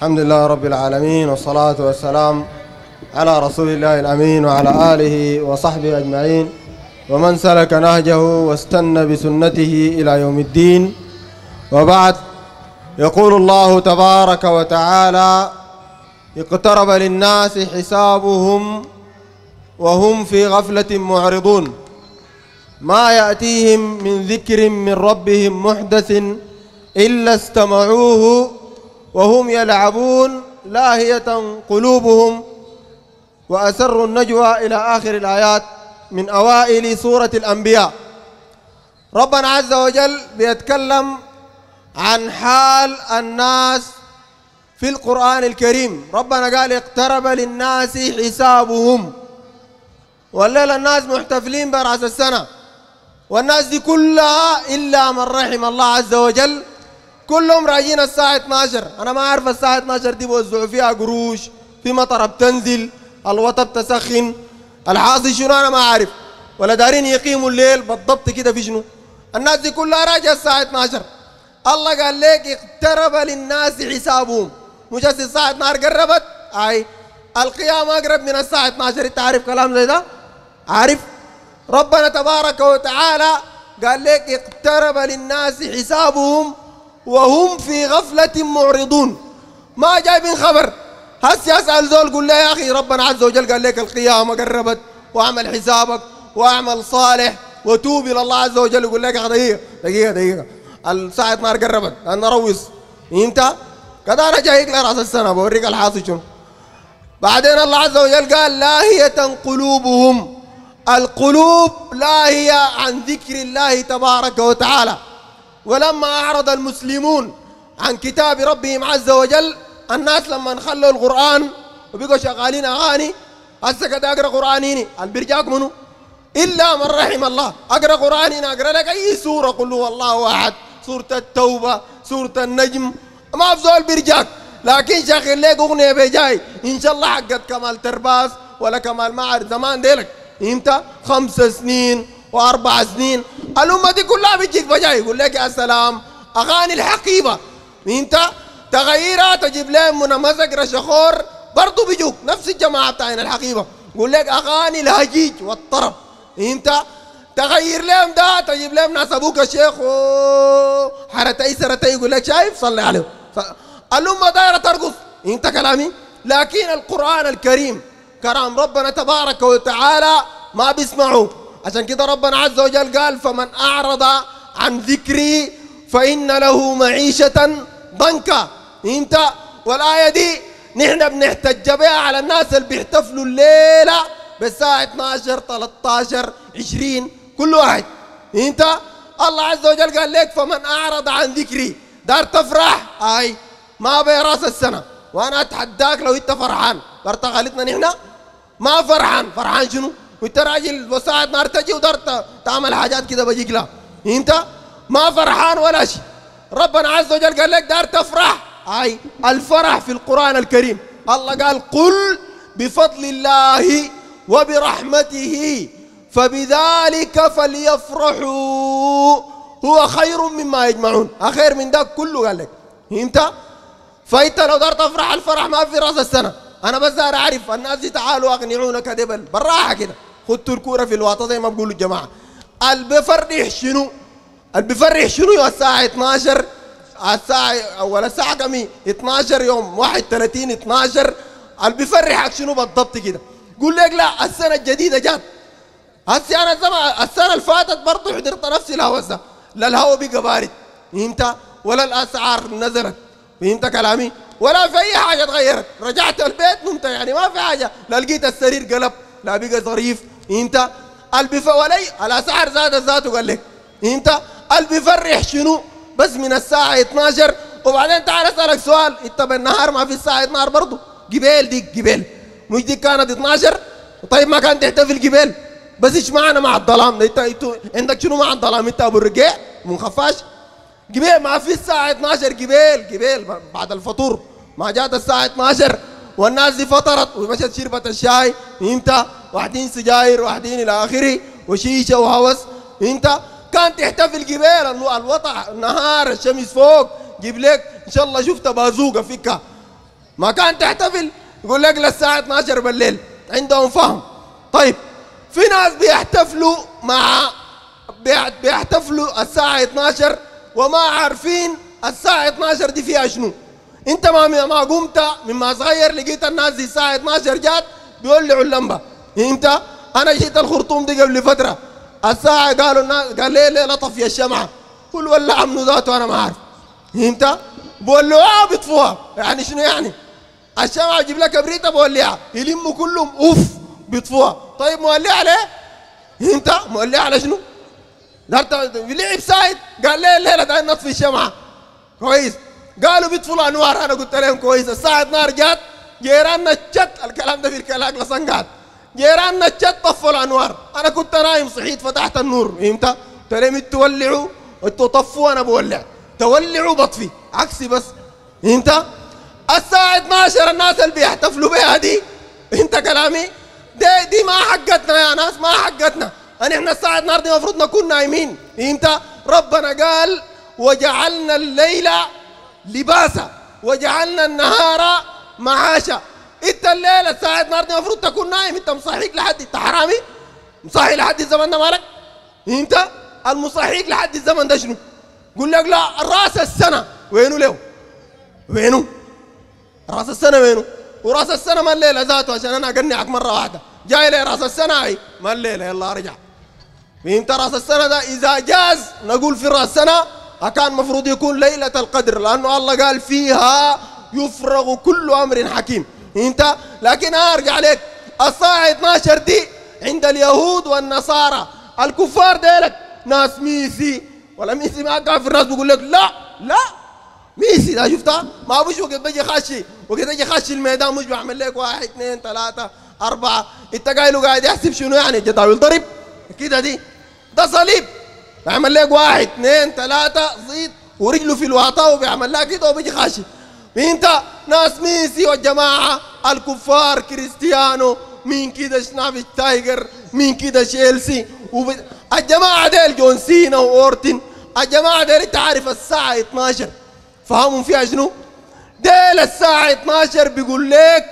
الحمد لله رب العالمين والصلاة والسلام على رسول الله الأمين وعلى آله وصحبه أجمعين. ومن سلك نهجه واستنى بسنته إلى يوم الدين. وبعد يقول الله تبارك وتعالى اقترب للناس حسابهم وهم في غفلة معرضون. ما يأتيهم من ذكر من ربهم محدث إلا استمعوه وهم يلعبون لاهية قلوبهم وأسروا النجوى إلى آخر الآيات من أوائل سورة الأنبياء. ربنا عز وجل بيتكلم عن حال الناس في القرآن الكريم. ربنا قال اقترب للناس حسابهم. والليلة الناس محتفلين برأس السنة. والناس دي كلها إلا من رحم الله عز وجل كلهم راجين الساعة 12 أنا ما أعرف الساعة 12 دي بوزعوا فيها قروش في مطر بتنزل الوطة بتسخن. الحاصل شنو أنا ما أعرف. ولا دارين يقيموا الليل بالضبط كده في شنو. الناس دي كلها راجعة الساعة 12 الله قال لك اقترب للناس حسابهم. مش الساعة 12 قربت؟ أي. القيامة أقرب من الساعة 12 أنت عارف كلام زي ده؟ عارف؟ ربنا تبارك وتعالى قال لك اقترب للناس حسابهم وهم في غفلة معرضون. ما جايبين خبر. هسه أسأل زول قول له يا أخي ربنا عز وجل قال لك القيامة قربت واعمل حسابك واعمل صالح وتوب إلى الله عز وجل. يقول لك دقيقة دقيقة دقيقة. الساعة 12 قربت أنا روس. أنت؟ كذا أنا جايك لراس السنة بوريك الحاصل شنو. بعدين الله عز وجل قال لاهية قلوبهم. القلوب لاهية عن ذكر الله تبارك وتعالى. ولما أعرض المسلمون عن كتاب ربهم عز وجل الناس لما خلوا القرآن وبقوا شغالين أغاني هسه قد أقرأ قرآنيني. البرجاك منو؟ إلا من رحم الله. أقرأ قرآنيني أقرأ لك أي سورة قل هو الله أحد. سورة التوبة سورة النجم. ما في زول برجاك لكن شغل لك أغنية بجاي إن شاء الله حقت كمال ترباس ولا كمال معر زمان ديلك. إمتى خمس سنين وأربع سنين. الأمة دي كلها بتجيك بجاي يقول لك يا سلام أغاني الحقيبة. إمتى تغيرات تجيب لهم منمزق رشخور برضو بيجوك. نفس الجماعة بتاعنا الحقيبة. يقول لك أغاني الهجيج والطرب. إمتى تغير لهم ده تجيب لهم ناس أبوك الشيخ حرتي سرتي يقول لك شايف صلي عليه. الأمة دايرة ترقص. أنت كلامي؟ لكن القرآن الكريم كرام ربنا تبارك وتعالى ما بيسمعوا عشان كده ربنا عز وجل قال فمن أعرض عن ذكري فإن له معيشة ضنكا. إنت والآية دي نحن بنحتج بها على الناس اللي بيحتفلوا الليلة بالساعة 12 13 20 كل واحد. إنت الله عز وجل قال لك فمن أعرض عن ذكري. دار تفرح؟ أي. ما براس السنة. وأنا أتحداك لو أنت فرحان. برتغلتنا نحن؟ ما فرحان. فرحان شنو؟ وانت راجل نار تجي ودار تعمل حاجات كده بجيك لا. انت ما فرحان ولا شيء. ربنا عز وجل قال لك دار تفرح. أي الفرح في القرآن الكريم. الله قال قل بفضل الله وبرحمته فبذلك فليفرحوا. هو خير مما يجمعون. أخير من ده كله قال لك. انت فإنت لو دار تفرح الفرح ما في رأس السنة. أنا بس أعرف الناس دي تعالوا اقنعونا كدبل بالراحة كده. خدتوا الكوره في الواطه زي ما بيقولوا الجماعه البفرح شنو البفرح شنو الساعة 12 الساعة اول الساعة كم 12 يوم 31 12 البفرحك شنو بالضبط كده قول لك لا السنة الجديده جات هسه أنا الزمن السنة اللي فاتت برضه حضرت نفس الهوس ده لا الهوا بقى بارد انت ولا الاسعار نزلت فهمت كلامي ولا في اي حاجة تغيرت رجعت البيت نمت يعني ما في حاجة لا لقيت السرير قلب لا بقى ظريف انت البف ولي الاسعار زادت ذاته قال لك انت البفرح شنو؟ بس من الساعة 12 وبعدين تعال أسألك سؤال. انت بالنهار ما في الساعة 12 برضه جبال دي جبال مش دي كانت 12 طيب ما كان تحتفل جبال بس إيش معنى مع الظلام؟ انت عندك شنو مع الظلام؟ انت أبو الرقيع؟ من خفاش؟ جبال ما في الساعة 12 جبال جبال بعد الفطور. ما جات الساعة 12 والناس دي فطرت ومشت شربت الشاي انت؟ واحدين سجاير واحدين إلى آخره وشيشة وهوس انت؟ كان تحتفل جبال الوطع النهار الشمس فوق جيب لك إن شاء الله شفت بازوقة فيك. ما كان تحتفل يقول لك للساعة 12 بالليل عندهم فهم. طيب في ناس بيحتفلوا مع بيحتفلوا الساعة 12 وما عارفين الساعة 12 دي فيها شنو. انت ما ما قمت مما صغير لقيت الناس دي الساعة 12 جات بيولعوا اللمبة انت أنا جيت الخرطوم دي قبل فترة. الساعة قالوا الناس قال ليه ليه لطف يا الشمعة. قل ولا عمنو ذاته أنا ما عارف انت؟ بولعوها بيطفوها يعني شنو يعني؟ الشمعة يجيب لك كبريتة بولعها يلموا كلهم. أوف بيطفوها طيب مولع ليه انت؟ مولع على شنو؟ لعب سايد. قال ليه الليلة ده نطفي الشمعة. كويس. قالوا بيطفوا الانوار أنا قلت لهم كويس الساعة 12 جات جيراننا تشت. الكلام ده في الكلاك لصنقات جيراننا تشت طفوا الأنوار. أنا كنت نايم صحيت فتحت النور. فهمت؟ قلت لهم تولعوا. إنتوا طفوا أنا بولع. تولعوا بطفي. عكسي بس. فهمت؟ الساعة 12 الناس اللي بيحتفلوا بها دي. انت كلامي؟ دي دي ما حقتنا يا ناس ما حقتنا. ان إحنا الساعة النهاردة المفروض نكون نايمين. انت ربنا قال وجعلنا الليل لباسا. وجعلنا النهار معاشا. إنت الليلة الساعة النهاردة المفروض تكون نايم. إنت مصحيك لحد انت حرامي مصحي لحد الزمن ده مالك؟ إنت المصحيك لحد الزمن ده شنو؟ قول لك لا رأس السنة وينه له وينه؟ رأس السنة وينه؟ ورأس السنة ما الليلة ذاته عشان أنا أقنعك مرة واحدة. جاي لي رأس السنة هاي ما الليلة يلا أرجع. فهمت رأس السنة ده إذا جاز نقول في رأس السنة كان مفروض يكون ليلة القدر لأنه الله قال فيها يفرغ كل أمر حكيم. إنت؟ لكن أرجع لك. الساعة 12 دي عند اليهود والنصارى. الكفار ديلك ناس ميسي. ولا ميسي ما كافر ناس بيقول لك لا لا. ميسي ده شفتها ما مش وقت بيجي خشي. وقت بيجي خشي الميدان مش بعمل لك واحد اثنين ثلاثة أربعة. إنت قايل قاعد يحسب شنو يعني؟ جداول ضرب كده دي. ده صليب. بيعمل لك واحد اثنين ثلاثة زيد. ورجله في الواطة وبيعمل لك كده وبيجي خاشي. انت؟ ناس ميسي والجماعة الكفار كريستيانو. مين كده؟ شنافي تايجر مين كده؟ تشيلسي. الجماعة ديل جون سينا وأورتن. الجماعة ديل انت عارف الساعة 12 فهمهم فيها شنو؟ ديل الساعة 12 بيقول لك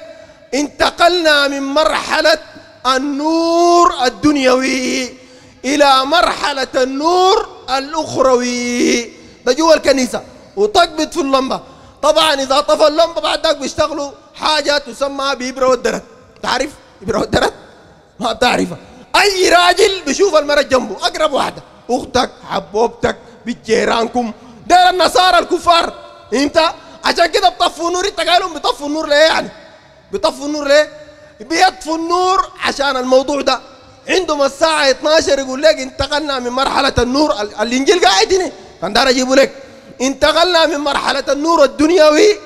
انتقلنا من مرحلة النور الدنيوي. إلى مرحلة النور الأخروي. ده جوا الكنيسة وتقبض في اللمبة. طبعا إذا طفى اللمبة بعد ذاك بيشتغلوا حاجة تسمى بإبرة والدرت. تعرف إبرة والدرت؟ ما بتعرفها. أي راجل بيشوف المرة جنبه أقرب واحدة أختك حبوبتك بجيرانكم. ده النصارى الكفار. أنت عشان كده بطفوا النور. أنت قالوا بيطفوا النور ليه يعني؟ بيطفوا النور ليه؟ بيطفوا النور عشان الموضوع ده. عندهم الساعة 12 يقول لك انتقلنا من مرحلة النور الإنجيل قاعد هنا كان دار أجيبه لك. انتقلنا من مرحلة النور الدنيوي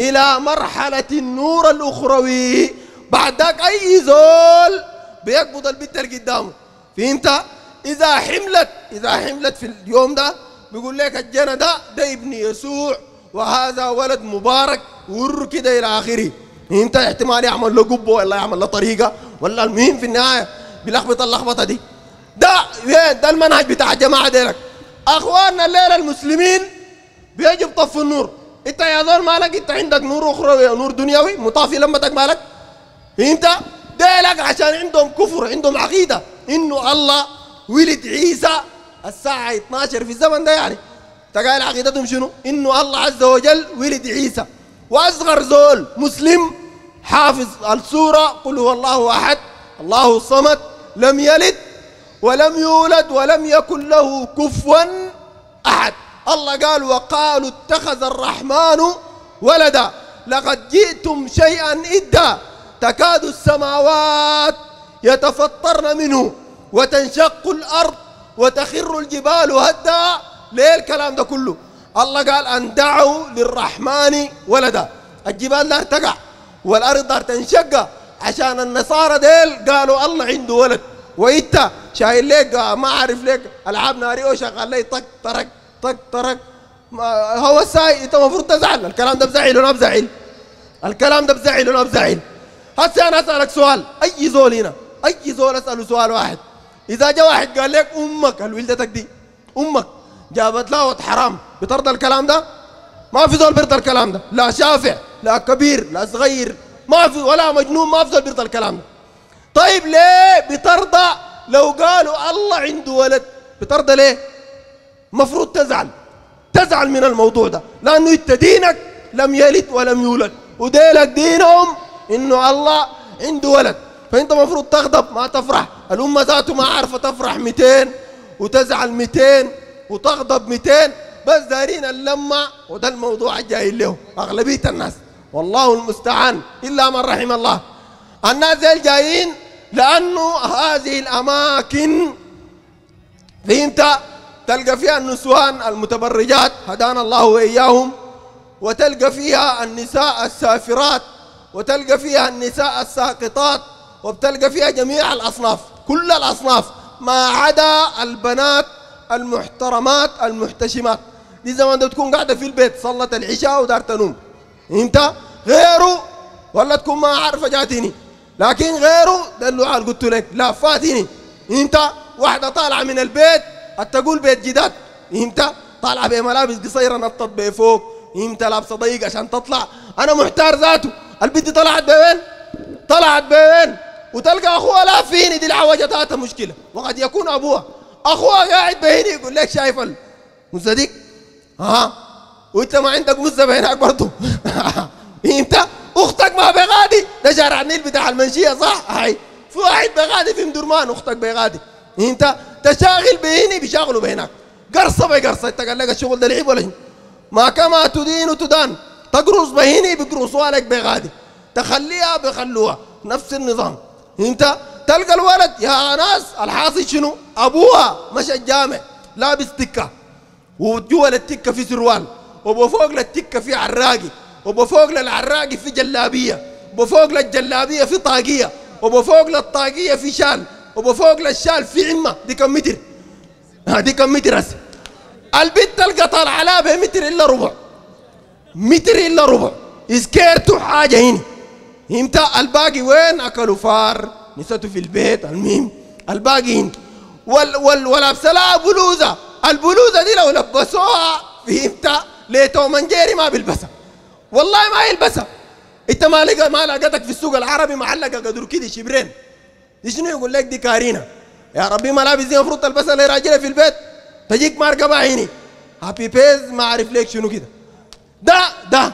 إلى مرحلة النور الأخروي. بعد ذاك أي زول بيقبض البت اللي قدامه. فهمت؟ إذا حملت إذا حملت في اليوم ده بيقول لك الجنة ده ده ابن يسوع وهذا ولد مبارك ور كده إلى آخره. انت احتمال يعمل له قبة ولا يعمل له طريقة ولا المهم في النهاية بيلخبط اللخبطة دي. ده ده المنهج بتاع الجماعه ديلك أخواننا الليلة المسلمين بيجي بطفوا النور. أنت يا زول مالك؟ أنت عندك نور اخروي نور دنيوي؟ مطافي لمتك مالك؟ أنت ديلك عشان عندهم كفر عندهم عقيدة. إنه الله ولد عيسى الساعة 12 في الزمن ده يعني. تقال عقيدتهم شنو؟ إنه الله عز وجل ولد عيسى. وأصغر زول مسلم حافظ السورة قل هو الله أحد الله الصمد. لم يلد ولم يولد ولم يكن له كفوا أحد. الله قال وقالوا اتخذ الرحمن ولدا. لقد جئتم شيئا إدا. تكاد السماوات يتفطرن منه وتنشق الأرض وتخر الجبال هدا. ليه الكلام ده كله؟ الله قال أن دعوا للرحمن ولدا. الجبال دار تقع والأرض تنشق. عشان النصارى ديل قالوا الله عنده ولد. وإنت شايل لك ما أعرف لك ألعاب ناري وشغال لي طق طرق طق طرق. هو الساي أنت المفروض تزعل. الكلام ده بزعل ولا بزعل الكلام ده بزعل ولا بزعل هسه أنا أسألك سؤال. أي زول هنا أي زول أسأله سؤال واحد؟ إذا جاء واحد قال لك أمك هل ولدتك دي أمك جابت له حرام بترضى الكلام ده؟ ما في زول بيرضى الكلام ده. لا شافع لا كبير لا صغير. ما في ولا مجنون ما في بيرضى الكلام ده. طيب ليه بترضى لو قالوا الله عنده ولد؟ بترضى ليه؟ مفروض تزعل. تزعل من الموضوع ده. لأنه انت دينك لم يلد ولم يولد. وديلك دينهم إنه الله عنده ولد. فأنت مفروض تغضب ما تفرح. الأمة ذاته ما عارفة تفرح 200 وتزعل 200 وتغضب 200 بس دارين اللمة وده الموضوع الجاي له أغلبية الناس. والله المستعان إلا من رحم الله. الناس ديل جايين لأنه هذه الأماكن فهمت تلقى فيها النسوان المتبرجات هدانا الله وإياهم وتلقى فيها النساء السافرات وتلقى فيها النساء الساقطات وبتلقى فيها جميع الأصناف كل الأصناف ما عدا البنات المحترمات المحتشمات. دي زمان ده تكون قاعدة في البيت صلت العشاء ودار تنوم. انت غيره ولا تكون ما عارفة جاتيني. لكن غيره ده اللي قلت لك لا فاتني انت واحدة طالعة من البيت تقول بيت جداد. انت طالعة بملابس قصيرة نطت بفوق. انت لابسة ضيق عشان تطلع. أنا محتار ذاته. البنت طلعت بوين؟ طلعت بوين؟ وتلقى اخوها لا فيني. دي العوجة ذاتها مشكلة. وقد يكون ابوها. اخوها قاعد بهني يقول لك شايف المزة ها وانت ما عندك مزة هناك برضه انت أختك ما بغادي ده شارع النيل بتاع المنشية صح؟ هاي. في واحد بغادي في مدرمان أختك بغادي انت تشاغل بهني بيشاغلوا بهناك قرصة بقرصه انت قال لك الشغل ده لعب ولا ما كما تدين تدان تقرص بهني بيقرصوا لك بغادي تخليها بيخلوها نفس النظام. انت تلقى الولد يا ناس الحاصل شنو؟ أبوها مشى الجامع. لابس تكة. وجوا التكه في سروال. وبفوق للتكه في عراقي وبفوق للعراقي في جلابية وبفوق للجلابيه في طاقية وبفوق للطاقيه في شال وبفوق للشال في عمة. دي كم متر؟ دي كم متر هسه؟ البنت تلقى طالعه لا متر إلا ربع. متر إلا ربع. سكيرتو حاجة هنا. فهمت الباقي وين؟ أكلوا فار نسيته في البيت. المهم الباقي هنا. وال وال ولابسه لها بلوزة. البلوزة دي لو لبسوها فهمت؟ ليه من جيري ما بيلبسها والله ما يلبسها إنت ما لقى ما لقيتك في السوق العربي معلقه قدر كده شبرين شنو يقول لك دي كارينا؟ يا ربي ملابس دي المفروض تلبسها لراجلها في البيت. تجيك ماركة بعيني. هابي بيز ما أعرف ليك شنو كده. ده ده.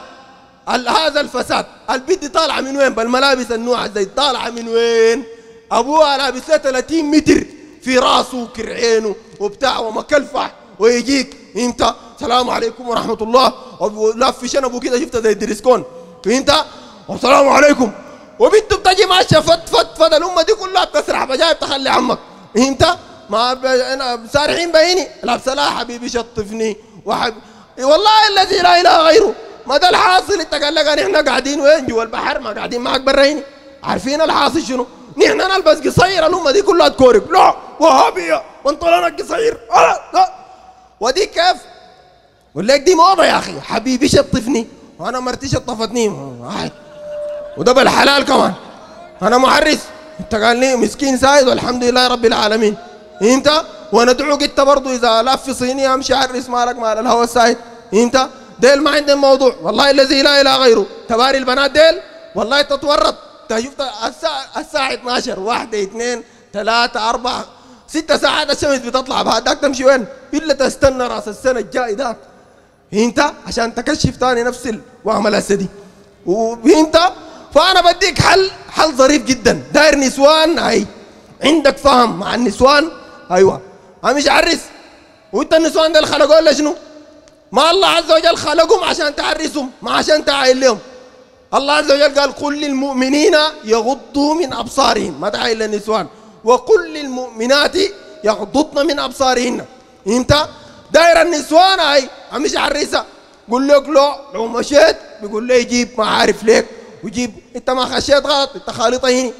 هذا الفساد. البنت طالعة من وين؟ بالملابس النوع زي طالعة من وين؟ أبوها لابس 30 متر في راسه وكرعينه وبتاع ومكلفح ويجيك أنت السلام عليكم ورحمة الله. ولف شنبه كده شفته زي الدريسكون أنت؟ والسلام عليكم. وبنته بتجي ماشيه فت فت فت الأمة دي كلها بتسرح. بجايب تخلي عمك. انت ما أنا سارحين بيني. لابس لا حبيبي شطفني. وحب والله الذي لا إله غيره. ما ده الحاصل. أنت قال لك نحن قاعدين وين؟ جوا البحر. ما قاعدين معك بريني عارفين الحاصل شنو؟ نحن نلبس قصير. الأمة دي كلها تكورك لا وهابية. وانطلانك قصير. ودي كيف؟ ولا دي موضة يا أخي. حبيبي شطفني. وأنا مرتي شطفتني. وده بالحلال كمان. أنا محرس. أنت قال لي مسكين سايد والحمد لله رب العالمين. إنت؟ وندعو قلت برضه إذا لف صيني أمشي عرس مالك مال الهوى السايد إنت؟ ديل ما عندهم موضوع والله الذي لا إله غيره. تباري البنات ديل؟ والله تتورط. أنت شفت الساعة الساعة 12 واحدة اثنين ثلاثة أربعة ست ساعات الشمس بتطلع بعدك تمشي وين؟ إلا تستنى رأس السنة الجاي ذاك انت عشان تكشف ثاني نفس الوهم الاسدي وانت فأنا بديك حل حل ظريف جدا. داير نسوان هاي. عندك فهم مع النسوان أيوه. أنا مش عرس. وإنت النسوان ده خلقوا ولا شنو؟ ما الله عز وجل خلقهم عشان تعرسهم ما عشان تعاين لهم. الله عز وجل قال قل للمؤمنين يغضوا من أبصارهم. ما تعاين للنسوان. وقل للمؤمنات يغضضن من أبصارهن. إنت داير النسوان هاي. مش عريسه قول لك لا لو مشيت بيقول لي جيب ما عارف ليك. وجيب أنت ما خشيت غلط أنت خالطه هنا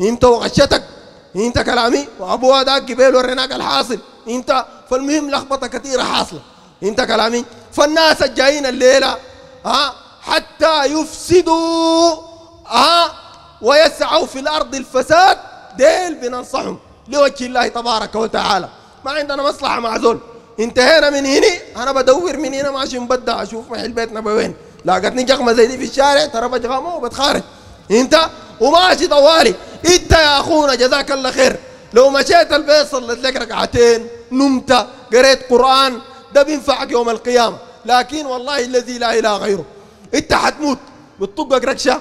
أنت وغشتك. أنت كلامي. وابوها ذاك جبال وريناك الحاصل. أنت فالمهم لخبطة كثيرة حاصلة. أنت كلامي. فالناس الجايين الليلة ها حتى يفسدوا ها ويسعوا في الأرض الفساد ديل بننصحهم. لوجه الله تبارك وتعالى. ما عندنا مصلحة مع زول. انتهينا من هنا. أنا بدور من هنا ماشي مبدع أشوف محل بيتنا بوين. لاقتني جغمه زي دي في الشارع ترى بجغمه وبتخارج. أنت؟ وماشي طوالي. أنت يا أخونا جزاك الله خير. لو مشيت البيت صليت لك ركعتين نمت قريت قرآن. ده بينفعك يوم القيامة. لكن والله الذي لا إله غيره. أنت حتموت. بتطقك ركشة.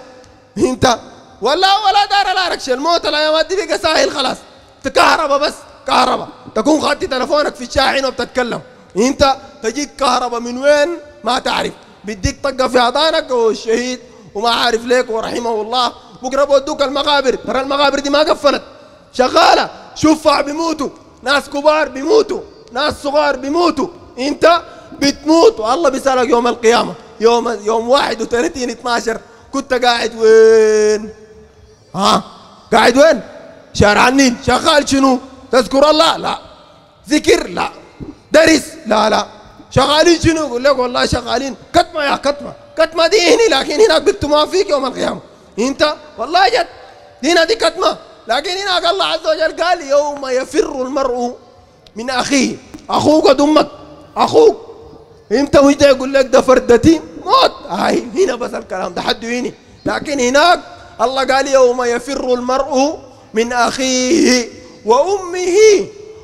أنت؟ ولا ولا دار لا ركشة. الموت الايامات دي بقى ساهل خلاص. تكهرباء بس كهرباء تكون خدت تلفونك في الشاحن وبتتكلم. انت تجيك كهرباء من وين؟ ما تعرف. بديك طقة في أذانك والشهيد وما عارف ليك ورحمه الله. بكرة بودوك المقابر. ترى المقابر دي ما قفلت. شغالة. شفع بيموتوا. ناس كبار بيموتوا. ناس صغار بيموتوا. انت بتموت. والله بيسألك يوم القيامة. يوم يوم 31 12 كنت قاعد وين؟ ها؟ قاعد وين؟ شارع النيل. شغال شنو؟ تذكر الله؟ لا. ذكر؟ لا. درس؟ لا لا. شغالين شنو؟ يقول لك والله شغالين. كتمة يا كتمة. كتمة دي هنا لكن هناك بيكتموها فيك يوم القيامة. أنت؟ والله جد. هنا دي كتمة. لكن هناك الله عز وجل قال يوم يفر المرء من أخيه. أخوك ودمك أخوك. أنت وانت يقول لك ده فردتي موت. هاي هنا بس الكلام ده. حد هنا لكن هناك الله قال يوم يفر المرء من أخيه. وأمه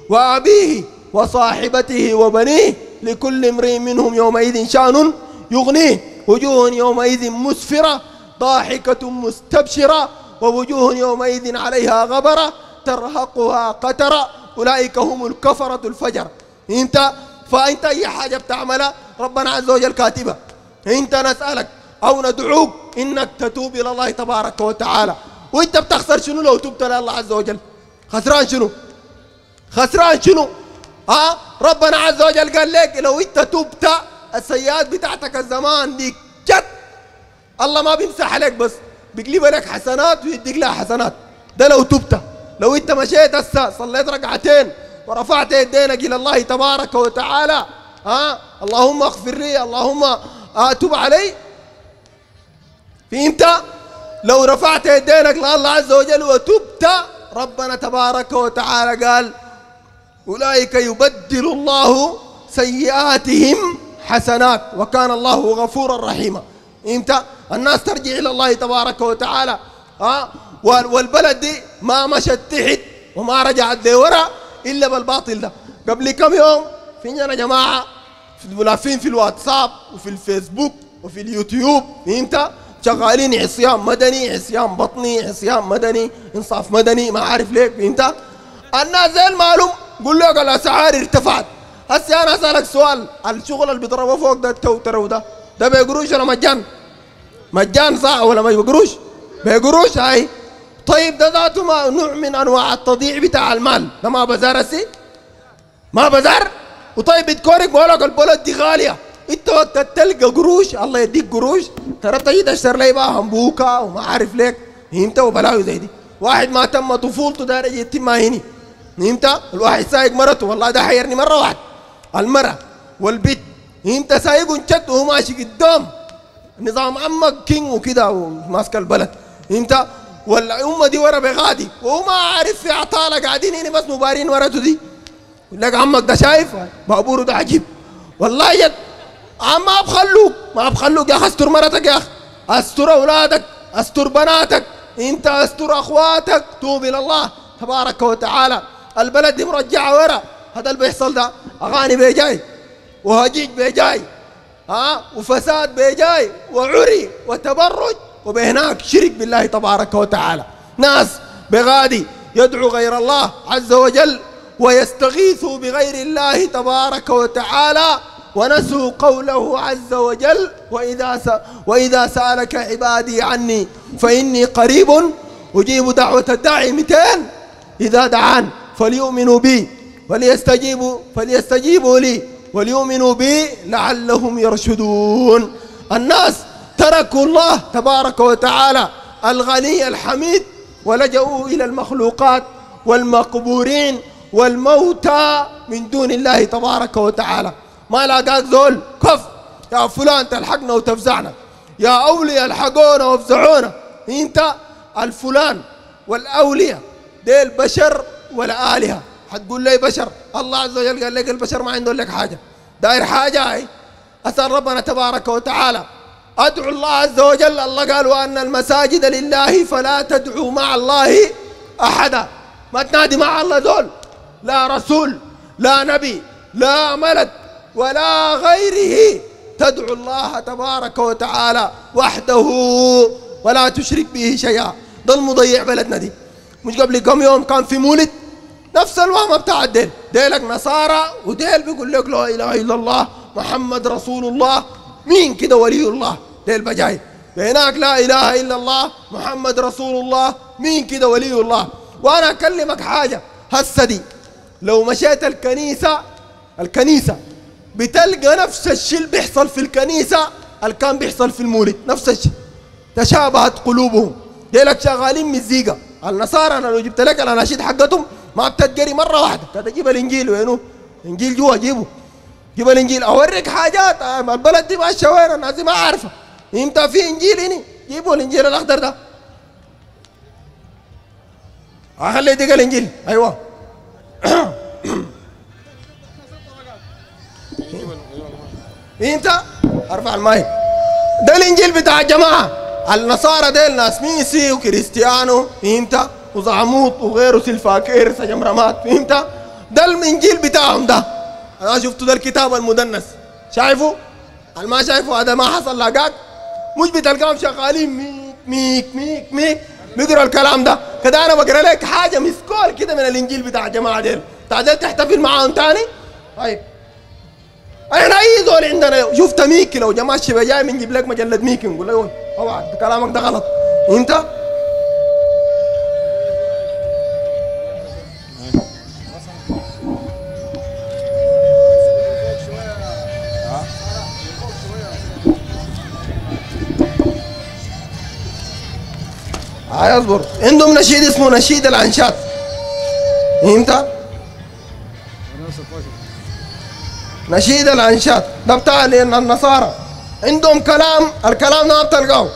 وأبيه وصاحبته وبنيه لكل امرئ منهم يومئذ شأن يغنيه وجوه يومئذ مسفرة ضاحكة مستبشرة ووجوه يومئذ عليها غبرة ترهقها قترة أولئك هم الكفرة الفجر. إنت فإنت أي حاجة بتعملها؟ ربنا عز وجل كاتبها. إنت نسألك أو ندعوك إنك تتوب إلى الله تبارك وتعالى. وإنت بتخسر شنو لو تبت لله عز وجل؟ خسران شنو؟ خسران شنو؟ ها؟ ربنا عز وجل قال لك لو انت تبت السيئات بتاعتك الزمان دي جت. الله ما بيمسح عليك بس بيقلب لك حسنات ويديك لها حسنات. ده لو تبت. لو انت مشيت هسه صليت ركعتين ورفعت يدينك إلى الله تبارك وتعالى ها؟ اللهم اغفر لي اللهم تب علي. فهمت لو رفعت يدينك لله عز وجل وتبت ربنا تبارك وتعالى قال أولئك يبدل الله سيئاتهم حسنات. وكان الله غفورا رحيما. إنت الناس ترجع إلى الله تبارك وتعالى ها والبلد دي ما مشت تحت وما رجعت لورا إلا بالباطل ده. قبل كم يوم في عندنا جماعة ملافين في الواتساب وفي الفيسبوك وفي اليوتيوب فهمت شغالين عصيان مدني عصيان بطني عصيان مدني انصاف مدني ما عارف ليك فهمت الناس زي المعلوم قول لك الاسعار ارتفعت هسه أنا أسألك سؤال الشغل اللي بيضربه فوق ده التوتر وده ده بقروش ولا مجان؟ مجان صح ولا ما بقروش؟ بقروش هاي طيب ده ذاته ما نوع من أنواع التضييع بتاع المال ده ما بزار؟ ما بزار؟ وطيب بتكورك بقول لك البلد دي غالية انت تلقى قروش. الله يديك قروش. ترى تجي تشتري لي بقى همبوكا وما عارف ليك. فهمت وبلاوي زي دي. واحد ما تم طفولته دار يتم هني فهمت الواحد سايق مرته. والله ده حيرني مرة واحد. المرة والبيت انت سايق انشت وهو ماشي قدام. نظام عمك كينج وكده وماسك البلد. انت والأمة دي ورا بغادي. وهو ما عارف في عطالة قاعدين هنا بس مبارين ورته دي. لك عمك ده شايف بابوره ده عجيب. والله يد عم ما بخلوك ما بخلوك. يا أخي استر مرتك يا أخي. استر أولادك استر بناتك. أنت استر أخواتك. توب إلى الله تبارك وتعالى. البلد دي مرجعة ورا. هذا اللي بيحصل ده. أغاني بيجاي وهجيج بيجاي ها؟ وفساد بيجاي وعري وتبرج. وبهناك شرك بالله تبارك وتعالى. ناس بغادي يدعو غير الله عز وجل ويستغيثوا بغير الله تبارك وتعالى. ونسوا قوله عز وجل وإذا. وإذا سألك عبادي عني فإني قريب أجيب دعوة الداعي متين إذا دعان فليؤمنوا بي فليستجيبوا فليستجيبوا لي وليؤمنوا بي لعلهم يرشدون الناس تركوا الله تبارك وتعالى الغني الحميد ولجأوا إلى المخلوقات والمقبورين والموتى من دون الله تبارك وتعالى ما لاقاك زول كف. يا فلان تلحقنا وتفزعنا. يا أولياء الحقونا وافزعونا. أنت الفلان والأولياء. ديل بشر ولا آلهة حتقول لي بشر. الله عز وجل قال لك البشر ما عندهم لك حاجة. داير حاجة هاي. أسأل ربنا تبارك وتعالى. أدعو الله عز وجل. الله قال وأن المساجد لله فلا تدعوا مع الله أحدا. ما تنادي مع الله دول لا رسول لا نبي لا ملك ولا غيره. تدعو الله تبارك وتعالى وحده ولا تشرك به شيئا. ضل مضيع بلدنا دي. مش قبل كم يوم كان في مولد نفس الوهم بتاع الديل. ديلك نصارى وديل بيقول لك لا إله إلا الله محمد رسول الله. مين كده ولي الله؟ ديل بجاي. هناك لا إله إلا الله محمد رسول الله. مين كده ولي الله؟ وأنا أكلمك حاجة هسه دي. لو مشيت الكنيسة الكنيسة بتلقى نفس الشيء اللي بيحصل في الكنيسة اللي كان بيحصل في المولد. نفس الشيء. تشابهت قلوبهم. ديلك شغالين مزيكا النصارى أنا لو جبت لك الأناشيد حقتهم ما بتتقري مرة واحدة. كده جيب الإنجيل وينه إنجيل جوا جيبه. جيب الإنجيل. أوريك حاجات. البلد دي ماشية وين؟ الناس دي ما عارفة. إمتى في إنجيل هنا جيبوا الإنجيل الأخضر ده. أخلي ديك الإنجيل. أيوه. إنت؟ أرفع المايك. ده الانجيل بتاع الجماعة. النصارى ديل ناس. ميسي وكريستيانو فهمت؟ وزعموط وغيره سلفاكير سجم رماد فهمت؟ ده الانجيل بتاعهم ده. أنا شفته ده الكتاب المدنس. شايفه؟ اللي ما شايفه؟ هذا ما حصل لاقاك مش بتلقاهم شغالين. ميك ميك ميك ميك. بيقرأ الكلام ده. كده أنا بقرأ لك حاجة مسكول كده من الإنجيل بتاع الجماعة ديل. تعال تحتفل معاهم تاني؟ طيب. إحنا أي زول عندنا؟ شفت ميكي لو جماعة الشباب جاي بنجيب لك مجلة ميكي نقول له اوعى كلامك ده غلط. أنت؟ اصبر عندهم نشيد اسمه نشيد الانشاد فهمت؟ نشيد الأنشاد. ده بتاع النصارى. عندهم كلام الكلام ده ما بتلقاه.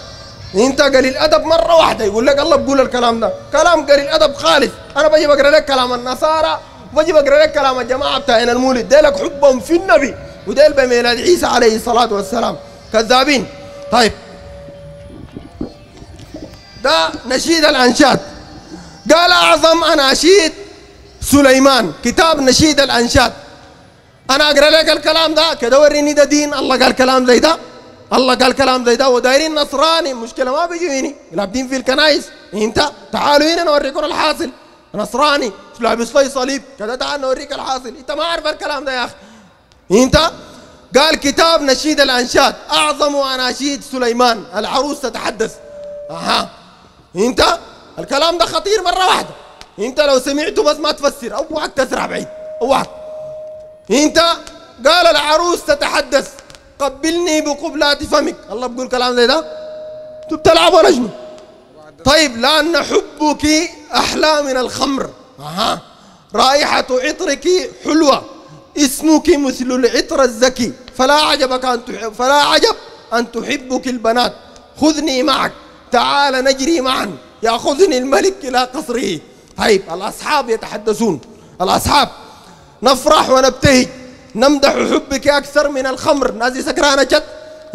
انت قليل ادب مرة واحدة يقول لك الله بقول الكلام ده. كلام قليل ادب خالص. أنا بجي بقرا لك كلام النصارى وبجي بقرا لك كلام الجماعة بتاعين المولد. ديلك حبهم في النبي وديل بميلاد عيسى عليه الصلاة والسلام. كذابين. طيب. ده نشيد الأنشاد. قال أعظم اناشيد سليمان. كتاب نشيد الأنشاد. أنا أقرأ لك الكلام ده كده وريني ده دين. الله قال كلام زي ده الله قال كلام زي ده ودايرين نصراني. مشكلة ما بيجوا هنا لابدين في الكنايس. إنت تعالوا هنا نوريكم الحاصل. نصراني. لابس لي صليب. كده تعال نوريك الحاصل. إنت ما عارف الكلام ده يا أخي. إنت قال كتاب نشيد الأنشاد. أعظم أناشيد سليمان. العروس تتحدث. أها. إنت الكلام ده خطير مرة واحدة. إنت لو سمعته بس ما تفسر. اوعك تسرع بعيد. اوعك انت قال العروس تتحدث قبلني بقبلات فمك. الله بيقول كلام زي ده؟ أنتوا بتلعبوا ولا شنو طيب لأن حبك أحلى من الخمر. أها. رائحة عطرك حلوة. اسمك مثل العطر الزكي. فلا عجبك أن تحب فلا عجب أن تحبك البنات. خذني معك. تعال نجري معا. يأخذني الملك إلى قصره. طيب الأصحاب يتحدثون. الأصحاب نفرح ونبتهج. نمدح حبك أكثر من الخمر. نازي سكرانة جد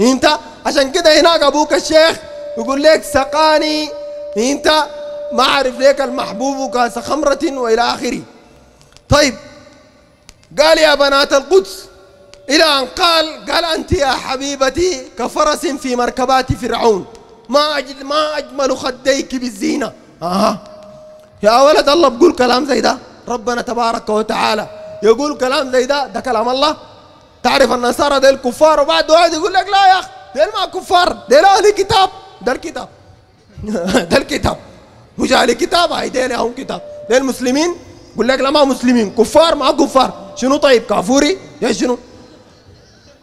إنت عشان كده هناك أبوك الشيخ يقول لك سقاني. إنت ما أعرف ليك المحبوب كاس خمرة وإلى آخره. طيب قال يا بنات القدس إلى أن قال قال أنت يا حبيبتي كفرس في مركبات فرعون. ما أجل ما أجمل خديك بالزينة. آه. يا ولد الله بقول كلام زي ده. ربنا تبارك وتعالى يقول كلام زي ده ده كلام الله. تعرف النصارى ديل كفار؟ وبعد واحد يقول لك لا يا أخي ديل ما كفار ديل أهل كتاب. ده الكتاب ده الكتاب مش أهل كتاب هاي ديل هم كتاب. ديل مسلمين؟ يقول لك لا ما مسلمين. كفار؟ ما كفار. شنو طيب كافوري؟ يا شنو؟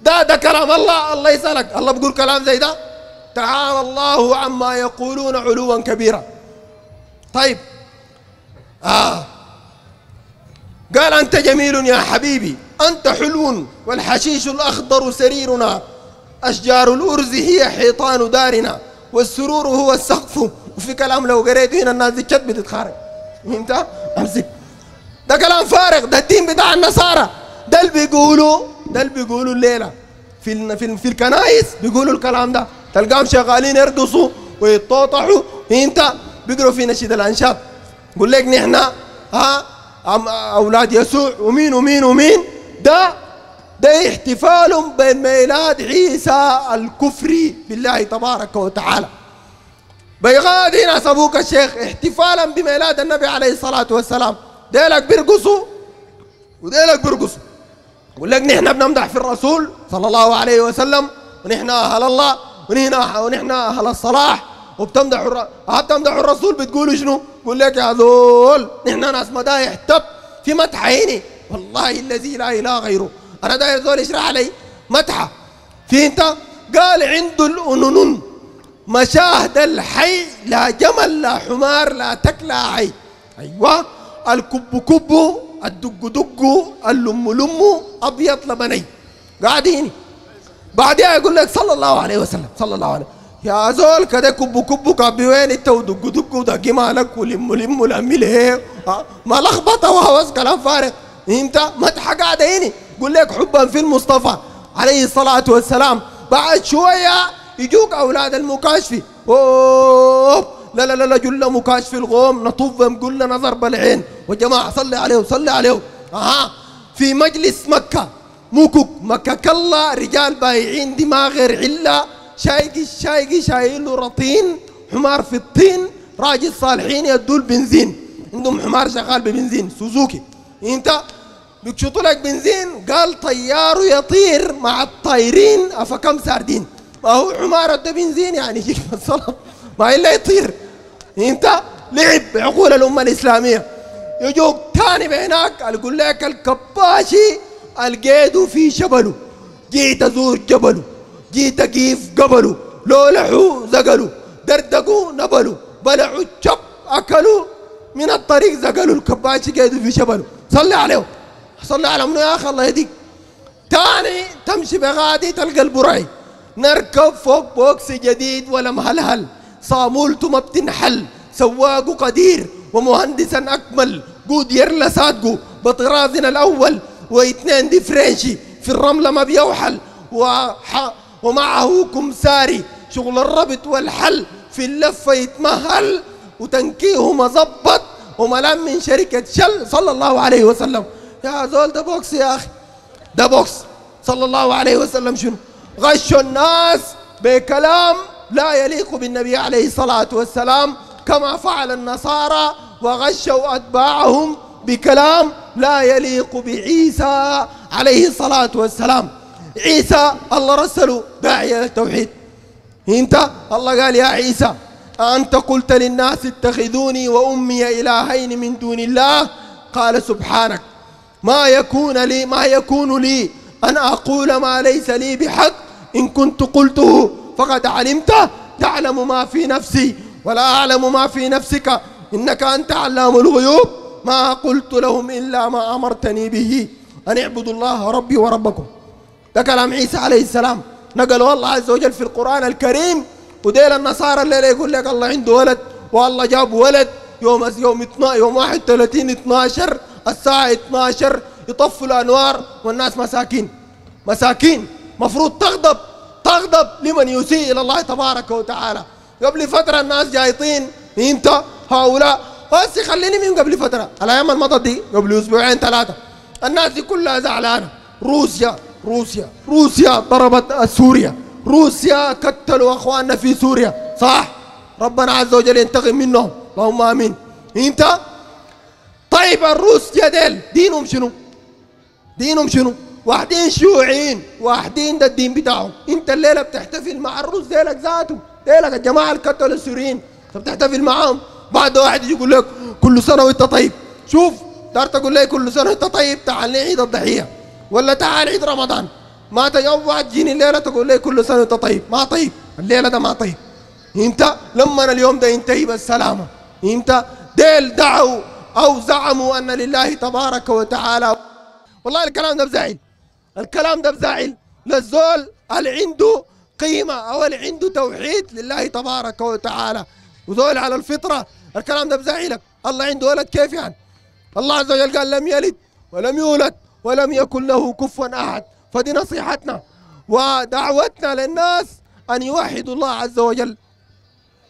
ده ده كلام الله. الله يسألك. الله بيقول كلام زي ده. تعالى الله عما يقولون علوا كبيرا. طيب. آه. قال أنت جميل يا حبيبي أنت حلو والحشيش الأخضر سريرنا. أشجار الأرز هي حيطان دارنا والسرور هو السقف. وفي كلام لو قريت هنا الناس دي شد بتتخارج. انت أمسك. ده كلام فارغ ده الدين بتاع النصارى. ده اللي بيقولوا ده اللي بيقولوا الليلة. في في, في الكنايس بيقولوا الكلام ده. تلقاهم شغالين يرقصوا ويتطوطحوا انت بيقروا في نشيد الانشاد يقول لك نحن ها؟ أولاد يسوع ومين ومين ومين؟ ده ده احتفال بميلاد عيسى الكفري بالله تبارك وتعالى. بيغادي ناس أبوك الشيخ احتفالا بميلاد النبي عليه الصلاة والسلام. ديلك بيرقصوا؟ وديلك بيرقصوا. يقول لك نحن بنمدح في الرسول صلى الله عليه وسلم ونحن أهل الله ونحن ونحن أهل الصلاح. وبتمدح الر... الرسول بتقولوا شنو؟ بقول لك يا ذول نحن ناس مدايح تب في مدح عيني والله الذي لا إله غيره. أنا داير ذول يشرح علي مدحة. في انت؟ قال عنده الانونون مشاهد الحي لا جمل لا حمار لا تك لا عي أيوه. الكب كب الدق دق اللم لم أبيض لبني. قاعدين. بعدها يقول لك صلى الله عليه وسلم صلى الله عليه يا زول كده كب كب كابي وين انت ودق دق ودق مالك ولم لم لم ليه؟ ما لخبطه وهوس كلام فارغ. انت مدحه قاعدة هنا يقول لك حبا في المصطفى عليه الصلاة والسلام. بعد شوية يجوك أولاد المكاشفي. اوه لا لا لا لا جل مكاشف الغوم. نطوف قلنا نظر بالعين. وجماعة صلي عليه صلي عليه أها. في مجلس مكة. موكوك مكة كلا رجال بايعين دماغ غير علة شايقي شايقي شايله رطين حمار في الطين راجل صالحين يدوا البنزين عندهم حمار شغال ببنزين. سوزوكي. انت بيكشطوا لك بنزين قال طياره يطير مع الطايرين افكم ساردين؟ ما هو حمار ده بنزين يعني يجيك الصلاة ما إلا يطير. انت لعب بعقول الأمة الإسلامية. يجوك تاني بهناك أقول لك الكباشي القيده في شبله جيت أزور جبله جيت اقيف قبله لولحوا زقلوا دردقوا نبلوا بلعوا شب اكلوا من الطريق زقلوا الكباشي قيدوا في شبله صلي عليه صلي على منو يا أخي الله يهديك. تاني تمشي بغادي تلقى البرعي. نركب فوق بوكس جديد ولا مهلهل. صامولته ما بتنحل. سواقه قدير ومهندسا أكمل. قود يرلا صادقه بطرازنا الأول. واثنين ديفرنشي في الرملة ما بيوحل. وح ومعه كمساري شغل الربط والحل في اللفة يتمهل وتنكه مظبط وملام من شركة شل صلى الله عليه وسلم. يا زول ده بوكس يا أخي. ده بوكس صلى الله عليه وسلم شنو؟ غشوا الناس بكلام لا يليق بالنبي عليه الصلاة والسلام كما فعل النصارى وغشوا أتباعهم بكلام لا يليق بعيسى عليه الصلاة والسلام. عيسى الله رسله. داعية للتوحيد إنت؟ الله قال يا عيسى أنت قلت للناس اتخذوني وأمي إلهين من دون الله؟ قال سبحانك ما يكون لي ما يكون لي أن أقول ما ليس لي بحق. إن كنت قلته فقد علمته تعلم ما في نفسي ولا أعلم ما في نفسك. إنك أنت علام الغيوب. ما قلت لهم إلا ما أمرتني به. أن اعبدوا الله ربي وربكم. ده كلام عيسى عليه السلام. نقله الله عز وجل في القرآن الكريم وديل النصارى اللي يقول لك الله عنده ولد والله جاب ولد يوم يوم 12 يوم 31 12 الساعة 12 يطفوا الأنوار والناس مساكين. مساكين. مفروض تغضب. تغضب لمن يسيء إلى الله تبارك وتعالى. قبل فترة الناس جايطين. انت هؤلاء. بس خليني من قبل فترة. الأيام المضت دي قبل أسبوعين ثلاثة. الناس دي كلها زعلانة. روسيا روسيا. روسيا ضربت سوريا. روسيا قتلوا أخواننا في سوريا. صح؟ ربنا عز وجل ينتقم منهم. اللهم آمين. أنت؟ طيب الروس يا ديل دينهم شنو؟ دينهم شنو؟ واحدين شيوعيين واحدين ده الدين بتاعهم. أنت الليلة بتحتفل مع الروس ديلك ذاتهم ديلك الجماعة قتلوا السوريين. بتحتفل معاهم. بعد واحد يجي يقول لك كل سنة وأنت طيب. شوف دار تقول لي كل سنة وأنت طيب تعال لي عيد الضحية. ولا تعال عيد رمضان. ما يوم واحد جيني الليلة تقول لي كل سنة وانت طيب. ما طيب. الليلة ده ما طيب. انت لما اليوم ده ينتهي بالسلامة. انت ديل دعوا أو زعموا أن لله تبارك وتعالى. والله الكلام ده بزعل. الكلام ده بزعل. للزول اللي عنده قيمة أو اللي عنده توحيد لله تبارك وتعالى؟ وذول على الفطرة. الكلام ده بزعلك. الله عنده ولد كيف يعني؟ الله عز وجل قال لم يلد ولم يولد. ولم يكن له كفوا أحد. فدي نصيحتنا. ودعوتنا للناس أن يوحدوا الله عز وجل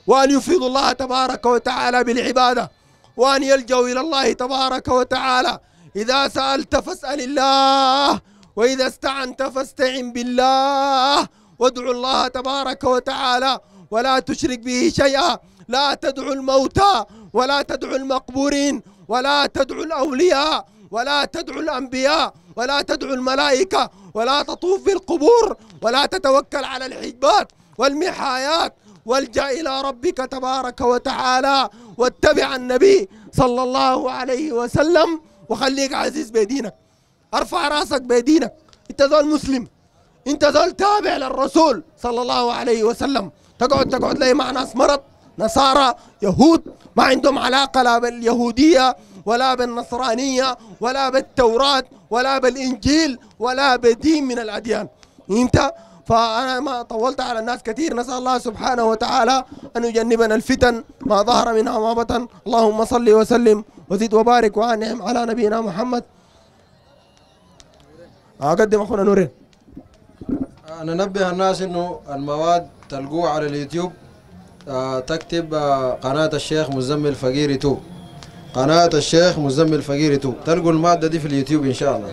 وأن يفيضوا الله تبارك وتعالى بالعبادة وأن يلجوا إلى الله تبارك وتعالى. إذا سألت فاسأل الله وإذا استعنت فاستعن بالله. وادعوا الله تبارك وتعالى ولا تشرك به شيئا. لا تدعوا الموتى ولا تدعوا المقبورين ولا تدعوا الأولياء. ولا تدعوا الأنبياء ولا تدعوا الملائكة ولا تطوف بالقبور ولا تتوكل على الحجبات والمحايات. والجأ إلى ربك تبارك وتعالى واتبع النبي صلى الله عليه وسلم. وخليك عزيز بيدينك. ارفع راسك بيدينك. انت ذول مسلم انت ذول تابع للرسول صلى الله عليه وسلم. تقعد تقعد لي مع ناس مرض نصارى يهود. ما عندهم علاقة لا باليهودية ولا بالنصرانية ولا بالتوراة ولا بالإنجيل ولا بدين من الأديان. إنت؟ فأنا ما طولت على الناس كثير. نسأل الله سبحانه وتعالى أن يجنبنا الفتن ما ظهر منها وما بطن اللهم صل وسلم وزد وبارك وأنعم على نبينا محمد. أقدم أخونا نورين. ننبه الناس إنه المواد تلقوه على اليوتيوب. آه، تكتب آه، قناة الشيخ مزمل فقير يوتيوب قناة الشيخ مزمل فقير يوتيوب تلقوا المادة دي في اليوتيوب إن شاء الله.